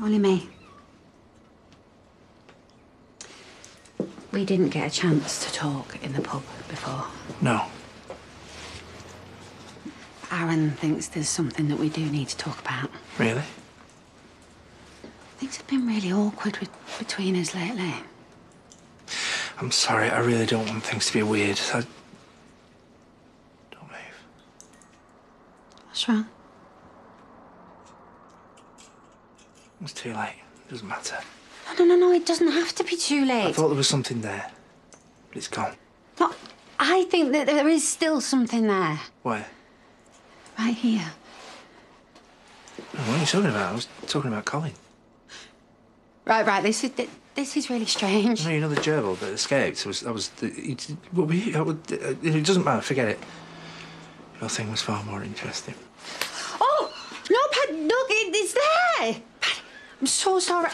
Only me. We didn't get a chance to talk in the pub before. No. Aaron thinks there's something that we do need to talk about. Really? Things have been really awkward with, between us lately. I'm sorry. I really don't want things to be weird. I... Don't move. What's wrong? It's too late. It doesn't matter. No, no, no, no, it doesn't have to be too late. I thought there was something there, but it's gone. No, I think that there is still something there. Where? Right here. What are you talking about? I was talking about Colin. Right, right, this is, this is really strange. No, you know the gerbil that escaped. Was that was? He, what we? I would, uh, it doesn't matter. Forget it. Your thing was far more interesting. Oh, no, Pat, look, it, it's there. I'm so sorry.